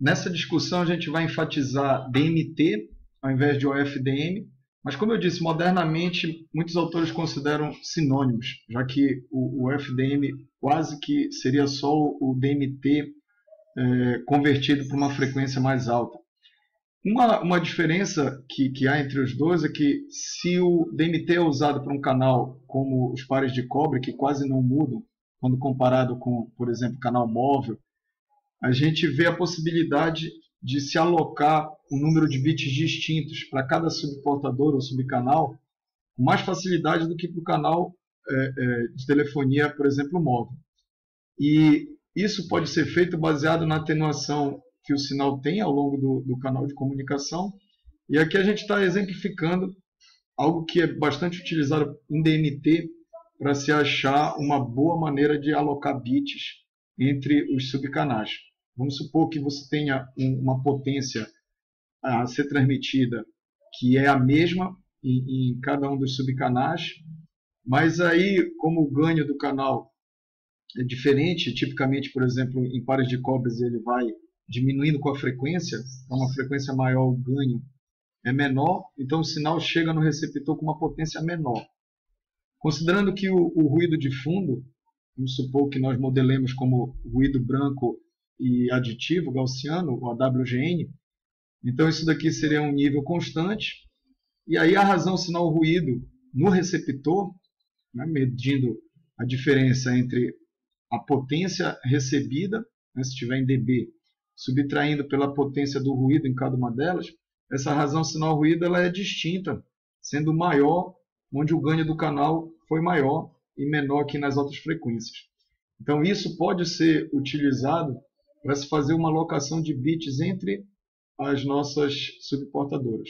nessa discussão a gente vai enfatizar DMT ao invés de OFDM, mas como eu disse, modernamente muitos autores consideram sinônimos, já que o, o FDM quase que seria só o DMT é, convertido para uma frequência mais alta. Uma, uma diferença que, que há entre os dois é que se o DMT é usado para um canal como os pares de cobre, que quase não mudam quando comparado com, por exemplo, canal móvel, a gente vê a possibilidade de se alocar um número de bits distintos para cada subportador ou subcanal com mais facilidade do que para o canal é, é, de telefonia, por exemplo, móvel. E isso pode ser feito baseado na atenuação que o sinal tem ao longo do, do canal de comunicação. E aqui a gente está exemplificando algo que é bastante utilizado em DMT para se achar uma boa maneira de alocar bits entre os subcanais. Vamos supor que você tenha uma potência a ser transmitida que é a mesma em, em cada um dos subcanais, mas aí, como o ganho do canal é diferente, tipicamente, por exemplo, em pares de cobres ele vai diminuindo com a frequência, então uma frequência maior o ganho é menor, então o sinal chega no receptor com uma potência menor. Considerando que o, o ruído de fundo, vamos supor que nós modelemos como ruído branco e aditivo gaussiano, o AWGN, então isso daqui seria um nível constante, e aí a razão sinal ruído no receptor, né, medindo a diferença entre a potência recebida, né, se estiver em dB, subtraindo pela potência do ruído em cada uma delas, essa razão sinal ruído ela é distinta, sendo maior onde o ganho do canal foi maior e menor que nas outras frequências. Então isso pode ser utilizado para se fazer uma alocação de bits entre as nossas subportadoras.